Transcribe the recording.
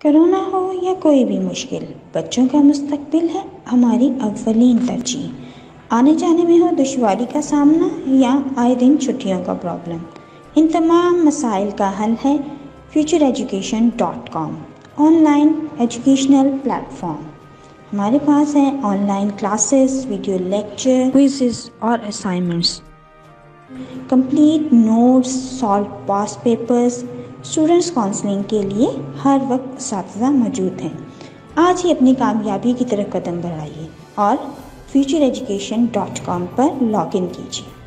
Corona हो या कोई भी मुश्किल, बच्चों का मुस्तकबिल है, हमारी अव्वलीन तरजीह। आने जाने में हो दुशारी का सामना या आए दिन छुट्टियों का प्रॉब्लम। इन तमाम मसाइल का हल है future education dot com online educational platform हमारे पास हैं online classes video lecture quiz और assignments complete notes solve past papers students counselling के लिए हर वक्त इस मौजूद हैं। आज ही अपनी कामयाबी की तरफ़ कदम बढ़ाइए और फ्यूचर एजुकेशन डॉट कॉम पर लॉग इन कीजिए।